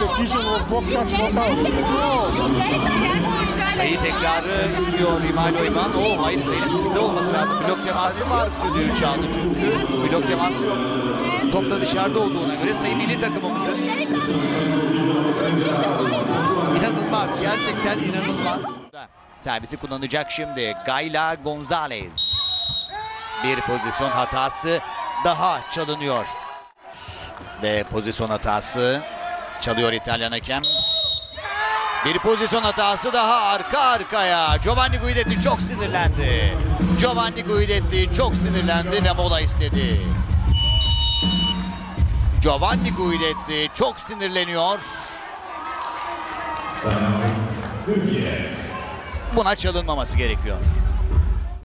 was box touch not out. Sayı tekrarı istiyor Rimalo İman. O hayır sayının üstünde olması lazım. Blok teması var düdüğü çaldı çünkü. Blok teması topta dışarıda olduğuna göre sayı milli takımımızın. İnanılmaz. Gerçekten inanılmaz. Servisi kullanacak şimdi. Gayla Gonzalez. Bir pozisyon hatası daha çalınıyor. Ve pozisyon hatası çalıyor İtalyan hakem. Bir pozisyon hatası daha arka arkaya. Giovanni Guidetti çok sinirlendi. Giovanni Guidetti çok sinirlendi ve mola istedi. Giovanni Guidetti çok sinirleniyor. Buna çalınmaması gerekiyor.